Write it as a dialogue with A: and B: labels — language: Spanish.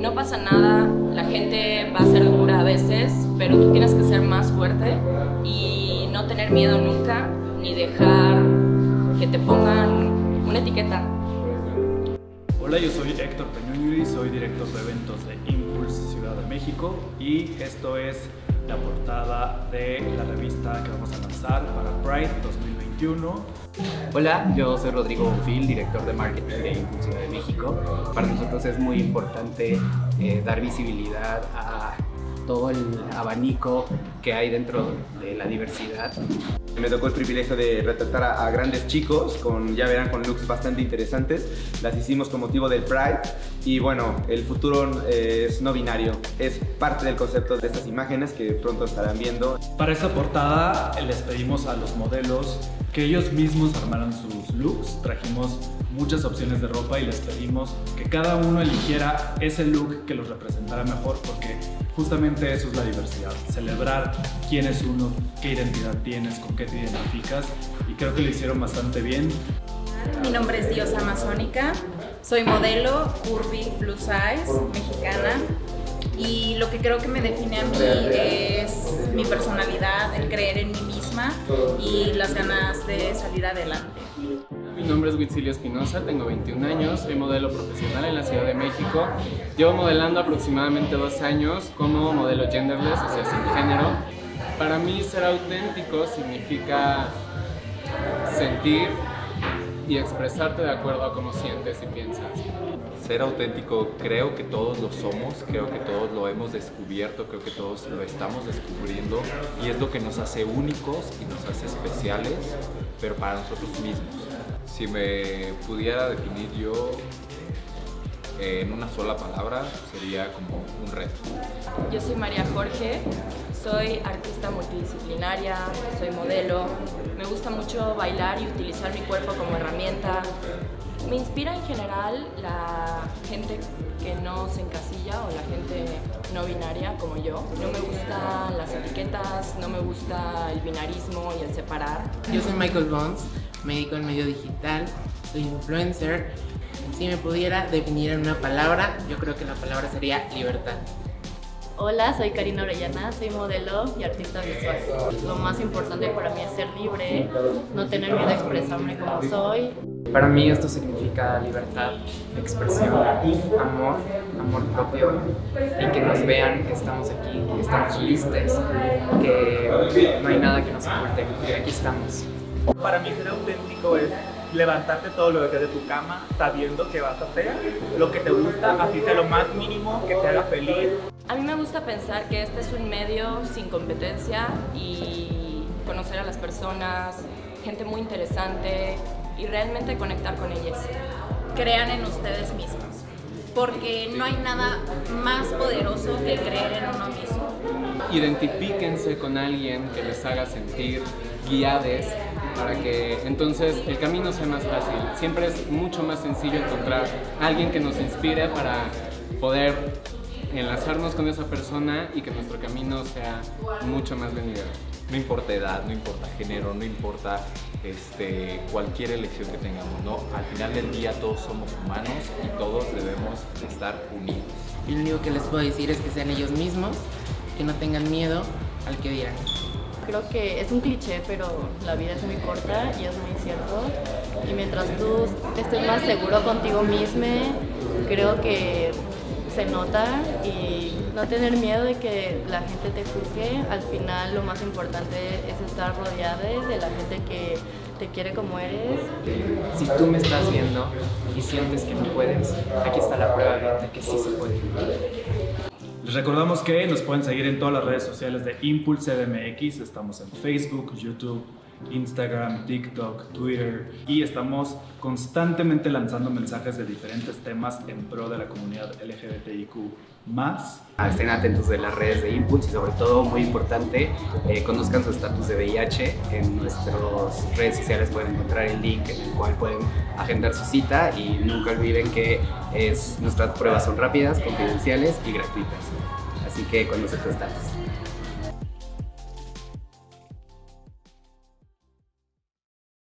A: no pasa nada, la gente va a ser dura a veces, pero tú tienes que ser más fuerte y no tener miedo nunca, ni dejar que te pongan una etiqueta.
B: Hola, yo soy Héctor Peñuñuri, soy director de eventos de Impulse Ciudad de México y esto es la portada de la revista que vamos a lanzar para Pride 2021.
C: Hola, yo soy Rodrigo Bonfil, director de marketing de Impulse Ciudad de México. Para nosotros es muy importante eh, dar visibilidad a todo el abanico que hay dentro de la diversidad.
D: Me tocó el privilegio de retratar a, a, grandes chicos, con, ya verán, con looks bastante interesantes. Las hicimos con motivo del Pride y bueno, el futuro eh, es no binario. Es parte del concepto de estas imágenes que pronto estarán viendo.
B: Para esta portada les pedimos a los modelos que ellos mismos armaran sus looks. Trajimos muchas opciones de ropa y les pedimos que cada uno eligiera ese look que los representara mejor porque justamente eso es la diversidad. Celebrar quién es uno, qué identidad tienes, con qué te identificas y creo que lo hicieron bastante bien.
E: Mi nombre es Diosa Amazónica, soy modelo curvy plus size mexicana y lo que creo que me define a mí es mi personalidad, el creer en mí misma y las ganas de salir adelante.
F: Mi nombre es Witzilio Espinosa, tengo 21 años, soy modelo profesional en la Ciudad de México. Llevo modelando aproximadamente dos años como modelo genderless, o sea, sin género. Para mí ser auténtico significa sentir y expresarte de acuerdo a cómo sientes y piensas.
G: Ser auténtico creo que todos lo somos, creo que todos lo hemos descubierto, creo que todos lo estamos descubriendo y es lo que nos hace únicos y nos hace especiales, pero para nosotros mismos. Si me pudiera definir yo en una sola palabra, sería como un reto.
A: Yo soy María Jorge, soy artista multidisciplinaria, soy modelo, me gusta mucho bailar y utilizar mi cuerpo como herramienta. Me inspira en general la gente que no se encasilla o la gente no binaria como yo. No me gustan las etiquetas, no me gusta el binarismo y el separar.
H: Yo soy Michael Bones, médico en medio digital, soy influencer. Si me pudiera definir en una palabra, yo creo que la palabra sería libertad.
I: Hola, soy Karina Orellana, soy modelo y artista visual. Lo más importante para mí es ser libre, no tener miedo a expresarme como soy.
J: Para mí esto significa libertad, expresión, amor, amor propio y que nos vean que estamos aquí, que estamos listos, que no hay nada que nos oculte, que aquí estamos.
K: Para mí ser auténtico es levantarte todos los días de tu cama sabiendo que vas a hacer lo que te gusta, así sea lo más mínimo, que te haga feliz.
A: A mí me gusta pensar que este es un medio sin competencia y conocer a las personas, gente muy interesante y realmente conectar con ellas.
E: Crean en ustedes mismos, porque no hay nada más poderoso que creer en uno mismo.
F: Identifíquense con alguien que les haga sentir guiades para que entonces el camino sea más fácil. Siempre es mucho más sencillo encontrar alguien que nos inspire para poder enlazarnos con esa persona y que nuestro camino sea mucho más venidero.
G: No importa edad, no importa género, no importa este, cualquier elección que tengamos, ¿no? Al final del día todos somos humanos y todos debemos estar unidos.
H: Y lo único que les puedo decir es que sean ellos mismos, que no tengan miedo al que dirán.
I: Creo que es un cliché, pero la vida es muy corta y es muy cierto. Y mientras tú estés más seguro contigo mismo, creo que se nota y no tener miedo de que la gente te juzgue. Al final lo más importante es estar rodeada de la gente que te quiere como eres.
J: Si tú me estás viendo y sientes que no puedes, aquí está la prueba de que sí se puede.
B: Les recordamos que nos pueden seguir en todas las redes sociales de Impulse DMX. Estamos en Facebook, YouTube, Instagram, TikTok, Twitter y estamos constantemente lanzando mensajes de diferentes temas en pro de la comunidad LGBTIQ más.
C: Estén atentos de las redes de Impulse y sobre todo, muy importante, eh, conozcan su estatus de VIH. En nuestras redes sociales pueden encontrar el link en el cual pueden agendar su cita y nunca olviden que es, nuestras pruebas son rápidas, confidenciales y gratuitas. Así que conoce tu estatus.